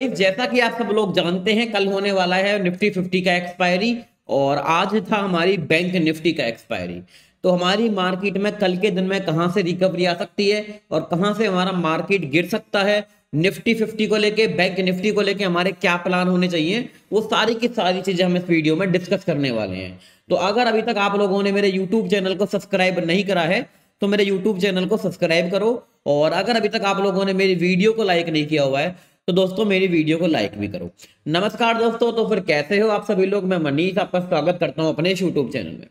जैसा कि आप सब लोग जानते हैं, कल होने वाला है निफ्टी फिफ्टी का एक्सपायरी और आज था हमारी बैंक निफ्टी का एक्सपायरी। तो हमारी मार्केट में कल के दिन में कहाँ से रिकवरी आ सकती है और कहाँ से हमारा मार्केट गिर सकता है, निफ्टी फिफ्टी को लेके, बैंक निफ्टी को लेके हमारे क्या प्लान होने चाहिए, वो सारी की सारी चीज़ें हम इस वीडियो में डिस्कस करने वाले हैं। तो अगर अभी तक आप लोगों ने मेरे यूट्यूब चैनल को सब्सक्राइब नहीं करा है तो मेरे यूट्यूब चैनल को सब्सक्राइब करो और अगर अभी तक आप लोगों ने मेरी वीडियो को लाइक नहीं किया हुआ है तो दोस्तों, मेरी वीडियो को लाइक भी करो। नमस्कार दोस्तों तो फिर कैसे हो आप सभी लोग? मैं मनीष आपका स्वागत करता हूँ अपने यूट्यूब चैनल में।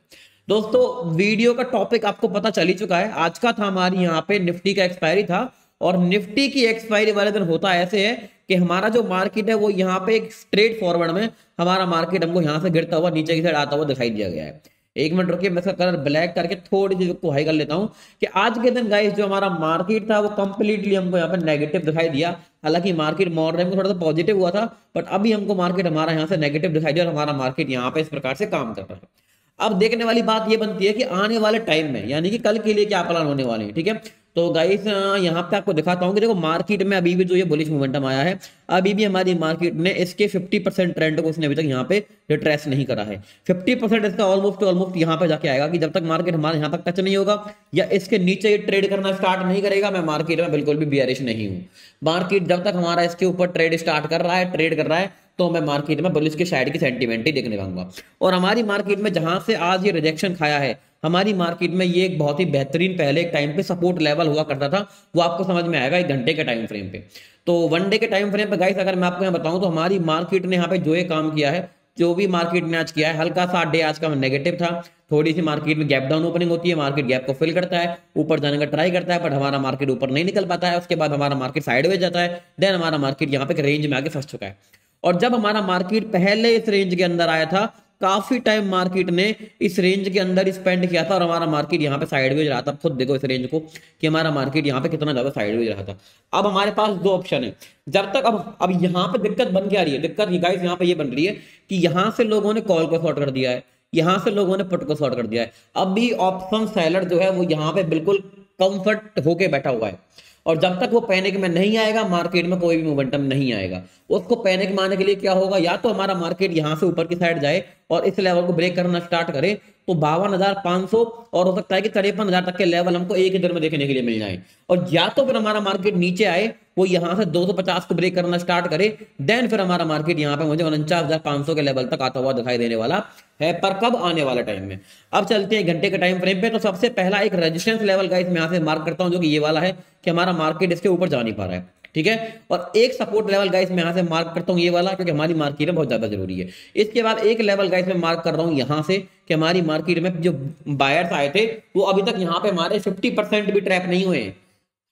दोस्तों, वीडियो का टॉपिक आपको पता चल ही चुका है। आज का था हमारी यहाँ पे निफ्टी का एक्सपायरी था और निफ्टी की एक्सपायरी वाले दिन होता ऐसे है कि हमारा जो मार्केट है वो यहाँ पे एक स्ट्रेट फॉरवर्ड में हमारा मार्केट हमको यहाँ से गिरता हुआ, नीचे की साइड आता हुआ दिखाई दिया गया है। एक मिनट रुकिए, मैं इसका कलर ब्लैक करके थोड़ी सी को हाई कर लेता हूँ कि आज के दिन गाइस जो हमारा मार्केट था, वो कम्प्लीटली हमको यहाँ पे नेगेटिव दिखाई दिया। हालाँकि मार्केट मॉर्निंग में थोड़ा सा पॉजिटिव हुआ था बट अभी हमको मार्केट हमारा यहाँ से नेगेटिव दिखाई दिया और हमारा मार्केट यहाँ पे इस प्रकार से काम कर रहा है। अब देखने वाली बात ये बनती है कि आने वाले टाइम में, यानी कि कल के लिए क्या प्लान होने वाले हैं, ठीक है? तो गाइस यहाँ पे आपको दिखाता हूँ कि देखो मार्केट में अभी भी जो ये बुलिश मोमेंटम आया है, अभी भी हमारी मार्केट ने इसके 50 परसेंट ट्रेंड को इसने अभी तक यहाँ पे रिट्रेस नहीं करा है। 50 परसेंट इसका ऑलमोस्ट ऑलमोस्ट यहाँ पे जाके आएगा कि जब तक मार्केट हमारे यहाँ तक टच नहीं होगा, या इसके नीचे ये ट्रेड करना स्टार्ट नहीं करेगा, मैं मार्केट में बिल्कुल भी बियरिश नहीं हूँ। मार्केट जब तक हमारा इसके ऊपर ट्रेड स्टार्ट कर रहा है ट्रेड कर रहा है तो मैं मार्केट में बुलिश के साइड की सेंटीमेंट ही देखने पाऊँगा और हमारी मार्केट में जहाँ से आज ये रिजेक्शन खाया है हमारी मार्केट में ये एक बहुत ही बेहतरीन पहले एक टाइम पे सपोर्ट लेवल हुआ करता था, वो आपको समझ में आएगा एक घंटे के टाइम फ्रेम पे। तो वन डे के टाइम फ्रेम पे गाइस अगर मैं आपको यहाँ बताऊँ तो हमारी मार्केट ने यहाँ पे जो ये काम किया है, जो भी मार्केट ने आज किया है, हल्का सा डे आज का नेगेटिव था। थोड़ी सी मार्केट में गैप डाउन ओपनिंग होती है मार्केट गैप को फिल करता है, ऊपर जाने का ट्राई करता है बट हमारा मार्केट ऊपर नहीं निकल पाता है, उसके बाद हमारा मार्केट साइड जाता है देन हमारा मार्केट यहाँ पे रेंज में आके फंस चुका है। और जब हमारा मार्केट पहले इस रेंज के अंदर आया था काफ़ी टाइम मार्केट ने इस रेंज के अंदर स्पेंड किया था और हमारा मार्केट यहाँ पे साइडवेज रहा था। खुद देखो इस रेंज को कि हमारा मार्केट यहाँ पे कितना ज़्यादा साइडवेज रहा था। अब हमारे पास दो ऑप्शन है। जब तक अब अब यहाँ पे दिक्कत बन के आ रही है? दिक्कत गाइस यहाँ पे ये बन रही है कि यहाँ से लोगों ने कॉल को शॉर्ट कर दिया है। यहाँ से लोगों ने पुट को शॉर्ट कर दिया है। अब भी ऑप्शन सेलर जो है वो यहाँ पे बिल्कुल कंफर्ट होके बैठा हुआ है। और जब तक वो पैनिक में नहीं आएगा मार्केट में कोई भी मोमेंटम नहीं आएगा। उसको पैनिक में आने के लिए क्या होगा? या तो हमारा मार्केट यहाँ से ऊपर की साइड जाए और इस लेवल को ब्रेक करना स्टार्ट करे तो बावन हज़ार पाँच सौ और हो सकता है कि तिरपन हज़ार तक के लेवल हमको एक ही दिन में देखने के लिए मिल जाए। और या तो फिर हमारा मार्केट नीचे आए, वो यहाँ से 250 को ब्रेक करना स्टार्ट करे देन फिर हमारा मार्केट यहाँ पे मुझे उनचास हज़ार पाँच सौ के लेवल तक आता हुआ दिखाई देने वाला है, पर कब आने वाला टाइम में? अब चलते हैं घंटे के टाइम फ्रेम पे। तो सबसे पहला एक रेजिस्टेंस लेवल का इसमें से मार्क करता हूँ, जो कि ये वाला है कि हमारा मार्केट इसके ऊपर जा नहीं पा रहा है। ठीक है? और एक सपोर्ट लेवल गाइस मैं यहाँ से मार्क करता हूँ ये वाला, क्योंकि हमारी मार्केट में बहुत ज़्यादा ज़रूरी है। इसके बाद एक लेवल गाइस मैं मार्क कर रहा हूँ यहाँ से कि हमारी मार्केट में जो बायर्स आए थे, वो अभी तक यहाँ पे हमारे 50 परसेंट भी ट्रैप नहीं हुए।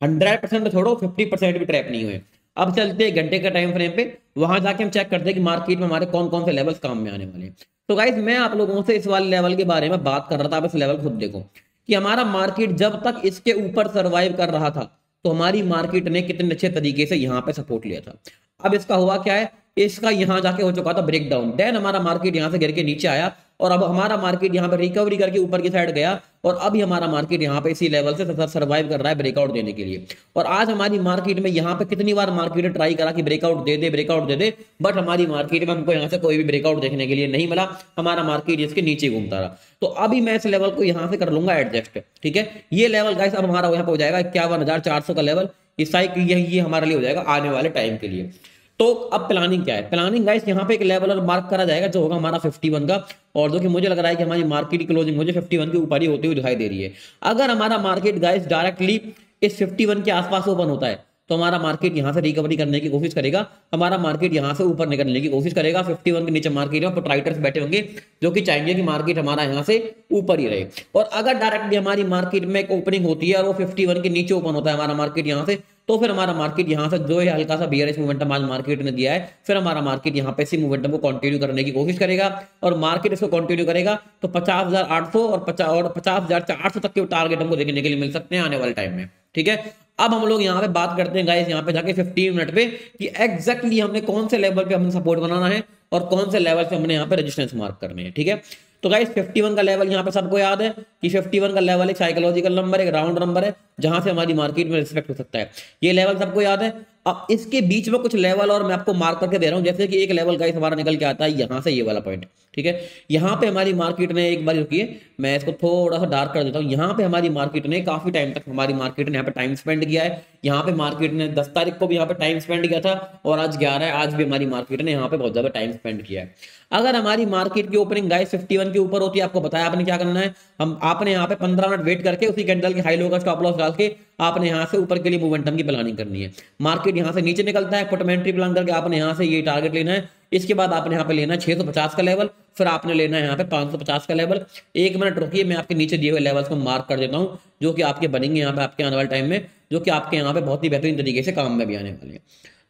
हंड्रेड परसेंट छोड़ो 50 परसेंट भी ट्रैप नहीं हुए। अब चलते हैं घंटे का टाइम फ्रेम पे। वहाँ जाके हम चेक करते हैं कि मार्केट में हमारे कौन कौन से लेवल्स काम में आने वाले हैं। तो गाइज़ मैं आप लोगों से इस वाले लेवल के बारे में बात कर रहा था। आप इस लेवल खुद देखो कि हमारा मार्केट जब तक इसके ऊपर सर्वाइव कर रहा था तो हमारी मार्केट ने कितने अच्छे तरीके से यहाँ पे सपोर्ट लिया था। अब इसका हुआ क्या है? इसका यहाँ जाके हो चुका था ब्रेकडाउन देन हमारा मार्केट यहाँ से गिर के नीचे आया। और अब हमारा मार्केट यहाँ पे रिकवरी करके ऊपर की साइड गया और अभी हमारा मार्केट यहाँ पे इसी लेवल से सर्वाइव कर रहा है ब्रेकआउट देने के लिए। और आज हमारी मार्केट में यहाँ पे कितनी बार मार्केट ने ट्राई करा कि ब्रेकआउट दे दे ब्रेकआउट दे दे बट हमारी मार्केट में हमको यहाँ से कोई भी ब्रेकआउट देखने के लिए नहीं मिला। हमारा मार्केट इसके नीचे घूमता रहा। तो अभी मैं इस लेवल को यहाँ से कर लूँगा एडजस्ट ठीक है? ये लेवल गाइस अब हमारा यहाँ पे हो जाएगा इक्यावन का लेवल इस साइक ये हमारे लिए हो जाएगा आने वाले टाइम के लिए। तो अब प्लानिंग क्या है? प्लानिंग गाइस यहाँ पे एक लेवल और मार्क करा जाएगा जो होगा हमारा 51 का। और जो कि मुझे लग रहा है कि हमारी मार्केट की क्लोजिंग मुझे 51 के ऊपर ही होती हुई दिखाई दे रही है। अगर हमारा मार्केट गाइस डायरेक्टली इस 51 के आसपास ओपन होता है तो हमारा मार्केट यहाँ से रिकवरी करने की कोशिश करेगा। हमारा मार्केट यहाँ से ऊपर निकलने की कोशिश करेगा। 51 के नीचे मार्केट में प्रोट्राइटर्स बैठे होंगे जो कि चाहेंगे कि मार्केट हमारा यहाँ से ऊपर ही रहे। और अगर डायरेक्टली हमारी मार्केट में एक ओपनिंग होती है और वो 51 के नीचे ओपन होता है, हमारा मार्केट यहाँ से तो फिर हमारा मार्केट यहाँ से जो है हल्का सा बियरिश मोमेंटम आज मार्केट ने दिया है, फिर हमारा मार्केट यहाँ पे इसी मोमेंटम को कंटिन्यू करने की कोशिश करेगा और मार्केट इसको कंटिन्यू करेगा तो पचास हज़ार आठ सौ और पचास और पचास हज़ार चार सौ तक के टारगेट हमको देखने के लिए मिल सकते हैं आने वाले टाइम में, ठीक है? अब हम लोग यहाँ पे बात करते हैं गाइस यहाँ पे जाके 15 मिनट पे कि एग्जैक्टली हमने कौन से लेवल पे हमने सपोर्ट बनाना है और कौन से लेवल पे हमने यहाँ पे रेजिस्टेंस मार्क करने हैं, ठीक है? तो गाइस 51 का लेवल यहाँ पे सबको याद है कि 51 का लेवल एक साइकोलॉजिकल नंबर एक राउंड नंबर है, जहाँ से हमारी मार्केट में रिस्पेक्ट हो सकता है। ये लेवल सबको याद है। अब इसके बीच में कुछ लेवल और मैं आपको मार्क करके दे रहा हूँ, जैसे कि एक लेवल गाइस हमारा निकल के आता है यहाँ से ये वाला पॉइंट ठीक है? यहाँ पे हमारी मार्केट ने एक बार रुकिए, मैं इसको थोड़ा सा डार्क कर देता हूँ। यहाँ पे हमारी मार्केट ने काफ़ी टाइम तक हमारी मार्केट ने यहाँ पे टाइम स्पेंड किया है। यहाँ पे मार्केट ने दस तारीख को भी यहाँ पे टाइम स्पेंड किया था और आज ग्यारह है, आज भी हमारी मार्केट ने यहाँ पे बहुत ज़्यादा टाइम स्पेंड किया है। अगर हमारी मार्केट की ओपनिंग गाइस 51 के ऊपर होती है, आपको बताया आपने क्या करना है? हम, आपने यहाँ पे 15 मिनट वेट करके उसी कैंडल के हाई लो का स्टॉप लॉस डाल के आपने यहाँ से ऊपर के लिए मोमेंटम की प्लानिंग करनी है। मार्केट यहाँ से नीचे निकलता है पुटमेंट्री प्लान करके आपने यहाँ से ये टारगेट लेना है। इसके बाद आपने यहाँ पे लेना है छह का लेवल फिर आपने लेना है यहाँ पे 550 का लेवल एक मिनट रुकिए, मैं आपके नीचे दिए हुए लेवल्स को मार्क कर देता हूँ, जो कि आपके बनेंगे यहाँ पे आपके आने वाले टाइम में, जो कि आपके यहाँ पे बहुत ही बेहतरीन तरीके से काम में भी आने वाले हैं।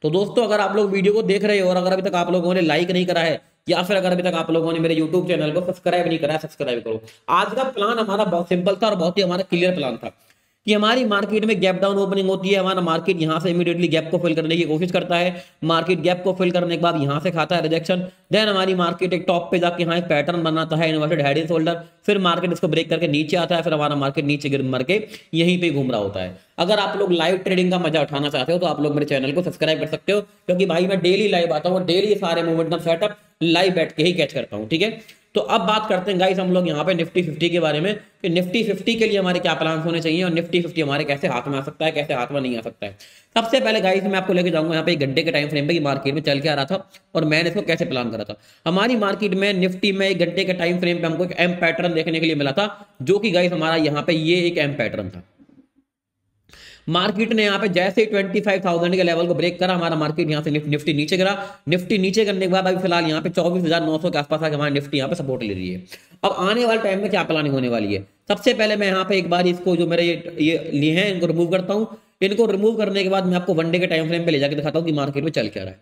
तो दोस्तों, अगर आप लोग वीडियो को देख रहे हो और अगर अभी तक आप लोगों ने लाइक नहीं करा है या फिर अगर अभी तक आप लोगों ने मेरे यूट्यूब चैनल को सब्सक्राइब नहीं करा सब्सक्राइब करो। आज का प्लान हमारा बहुत सिंपल था और बहुत ही हमारा क्लियर प्लान था। कि हमारी मार्केट में गैप डाउन ओपनिंग होती है, हमारा मार्केट यहाँ से इमीडिएटली गैप को फिल करने की कोशिश करता है। मार्केट गैप को फिल करने के बाद यहाँ से खाता है रिजेक्शन देन हमारी मार्केट एक टॉप पे जाके यहाँ एक पैटर्न बनाता है इन्वर्टेड हेड एंड शोल्डर फिर मार्केट इसको ब्रेक करके नीचे आता है, फिर हमारा मार्केट नीचे गिर मर के यहीं पर घूम रहा होता है। अगर आप लोग लाइव ट्रेडिंग का मज़ा उठाना चाहते हो तो आप लोग मेरे चैनल को सब्सक्राइब कर सकते हो, क्योंकि भाई मैं डेली लाइव आता हूँ डेली सारे मोमेंटम सेटअप लाइव बैठ के ही कैच करता हूँ, ठीक है? तो अब बात करते हैं गाइस हम लोग यहाँ पे निफ्टी फिफ्टी के बारे में कि निफ्टी फिफ्टी के लिए हमारे क्या प्लान होने चाहिए और निफ्टी फिफ्टी हमारे कैसे हाथ में आ सकता है, कैसे हाथ में नहीं आ सकता है। सबसे पहले गाइस मैं आपको लेके जाऊँगा यहाँ पे एक घंटे के टाइम फ्रेम पे मार्केट में चल के आ रहा था और मैंने इसको कैसे प्लान करा था। हमारी मार्केट में निफ्टी में एक घंटे के टाइम फ्रेम पे हमको एक एम पैटर्न देखने के लिए मिला था, जो कि गाइस हमारा यहाँ पे ये एक एम पैटर्न था। मार्केट ने यहाँ पे जैसे ही ट्वेंटी फाइव थाउज़ेंड के लेवल को ब्रेक करा, हमारा मार्केट यहाँ से निफ्टी नीचे गिरा। निफ्टी नीचे करने के बाद अभी फ़िलहाल यहाँ पे चौबीस हज़ार नौ सौ के आसपास आके हमारा निफ्टी यहाँ पे सपोर्ट ले रही है। अब आने वाले टाइम में क्या प्लानिंग होने वाली है? सबसे पहले मैं यहाँ पे एक बार इसको जो मेरे ये लिए हैं, इनको रिमूव करता हूँ। इनको रिमूव करने के बाद मैं आपको वन डे के टाइम फ्रेम पे ले जाकर दिखाता हूँ कि मार्केट में चल क्या रहा है।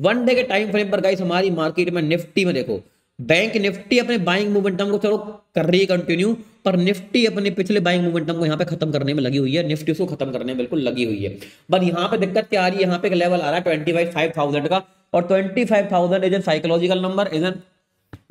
वन डे के टाइम फ्रेम पर गाइस हमारी मार्केट में निफ्टी में देखो बैंक निफ्टी अपने बाइंग मोमेंटम को चलो कर रही है कंटिन्यू पर निफ्टी अपने पिछले बाइंग मोमेंटम को यहाँ पे खत्म करने में लगी हुई है। निफ्टी उसको खत्म करने में बिल्कुल लगी हुई है। बट यहाँ पे दिक्कत क्या आ रही है? यहाँ पे एक लेवल आ रहा है ट्वेंटी का और twenty five thousand is an psychological number is an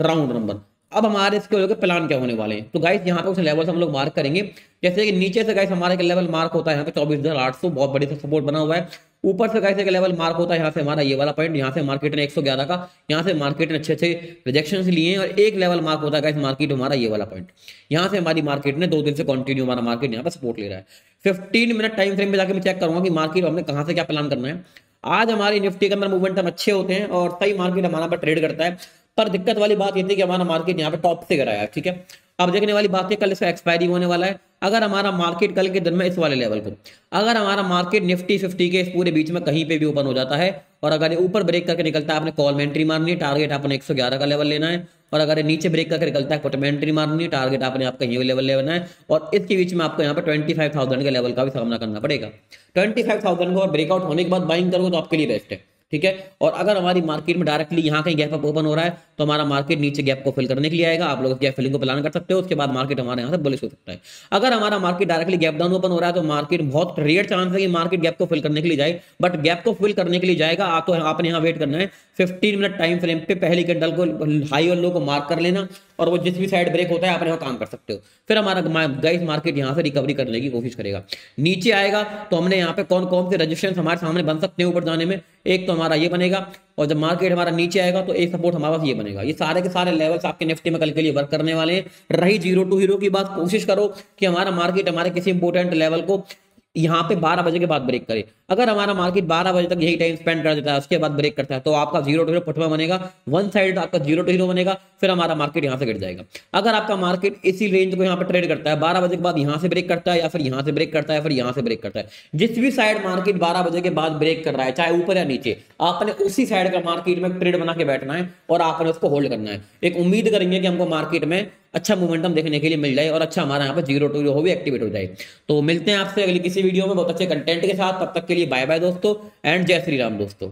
round number अब हमारे इसके वजह प्लान क्या होने वाले हैं? तो गाइस यहाँ पे कुछ लेवल्स हम लोग मार्क करेंगे। जैसे कि नीचे से गाइस हमारे लेवल मार्क होता है यहाँ पे चौबीस हज़ार आठ सौ, बहुत बड़ी सपोर्ट बना हुआ है। ऊपर से कैसे लेवल मार्क होता है, यहाँ से हमारा ये वाला पॉइंट यहाँ से मार्केट ने 111 का, यहाँ से मार्केट ने अच्छे अच्छे रिजेक्शन लिए हैं और एक लेवल मार्क होता है मार्केट हमारा ये वाला पॉइंट यहाँ से हमारी मार्केट ने दो दिन से कंटिन्यू हमारा मार्केट यहाँ पर सपोर्ट ले रहा है। फिफ्टीन मिनट टाइम फ्रेम में जाकर मैं चेक करूँगा कि मार्केट हमने कहाँ से क्या प्लान करना है। आज हमारी निफ्टी के अंदर मूवमेंटम अच्छे होते हैं और सही मार्केट हमारा पर ट्रेड करता है। पर दिक्कत वाली बात ये थी कि हमारा मार्केट यहाँ पे टॉप से गिराया है ठीक है? अब देखने वाली बात है, कल इसका एक्सपायरी होने वाला है। अगर हमारा मार्केट कल के दिन में इस वाले लेवल को अगर हमारा मार्केट निफ्टी फिफ्टी के इस पूरे बीच में कहीं पे भी ओपन हो जाता है, और अगर ये ऊपर ब्रेक करके निकलता है, आपने कॉल में एंट्री मारनी है टारगेट आपने 111 का लेवल लेना है, और अगर ये नीचे ब्रेक करके निकलता है पुट में एंट्री मारनी है टारगेट आपने आप कहीं लेवल लेना है, और इसके बीच में आपको यहाँ पर ट्वेंटी के लेवल का भी सामना करना पड़ेगा। ट्वेंटी को और ब्रेकआउट होने के बाद बाइंग करोगे तो आपके लिए बेस्ट है। ठीक है? और अगर हमारी मार्केट में डायरेक्टली यहाँ कहीं गैप अप ओपन हो रहा है तो हमारा मार्केट नीचे गैप को फिल करने के लिए आएगा। आप लोग गैप फिलिंग को प्लान कर सकते हो, उसके बाद मार्केट हमारे यहाँ से बुलिश हो सकता है। अगर हमारा market directly gap down open हो रहा है तो मार्केट बहुत रेयर चांस है कि मार्केट गैप को फिल करने के लिए जाए। बट गैप को फिल करने के लिए जाएगा तो आपने यहाँ वेट करना है। फिफ्टीन मिनट टाइम फ्रेम पे पहली कैंडल को हाई और लो को मार्क कर लेना। और वो जिस भी साइड ब्रेक होता है, आप यहाँ काम कर सकते हो। फिर हमारा गाइस मार्केट यहाँ से रिकवरी करने की कोशिश करेगा। नीचे आएगा तो हमने यहाँ पे कौन कौन से रजिस्ट्रेशन हमारे सामने बन सकते हैं ऊपर जाने में? एक तो हमारा ये बनेगा, और जब मार्केट हमारा नीचे आएगा तो एक सपोर्ट हमारा ये बनेगा। ये सारे के सारे लेवल्स आपके निफ्टी में कल के लिए वर्क करने वाले हैं। रही ज़ीरो टू हीरो की बात, कोशिश करो कि हमारा मार्केट हमारे किसी इंपोर्टेंट लेवल को यहाँ पे 12 बजे के बाद ब्रेक करे। अगर हमारा मार्केट 12 बजे तक यही टाइम स्पेंड कर देता है, उसके बाद ब्रेक करता है तो आपका ज़ीरो टू हीरो फुटवा बनेगा। वन साइड आपका ज़ीरो टू हीरो बनेगा, फिर हमारा मार्केट यहाँ से गिर जाएगा। अगर आपका मार्केट इसी रेंज को यहाँ पे ट्रेड करता है, बारह बजे के बाद यहाँ से ब्रेक करता है या फिर यहाँ से ब्रेक करता है फिर यहाँ से ब्रेक करता है। जिस भी साइड मार्केट बारह बजे के बाद ब्रेक कर रहा है, चाहे ऊपर या नीचे, आपने उसी साइड का मार्केट में ट्रेड बना के बैठना है और आपने उसको होल्ड करना है। एक उम्मीद करेंगे कि हमको मार्केट में अच्छा मोमेंटम देखने के लिए मिल जाए और अच्छा हमारा यहाँ पर ज़ीरो टू हो भी एक्टिवेट हो जाए। तो मिलते हैं आपसे अगली किसी वीडियो में। बहुत अच्छे कंटेंट के साथ। तब तक के लिए बाय बाय दोस्तों। एंड जय श्री राम दोस्तों।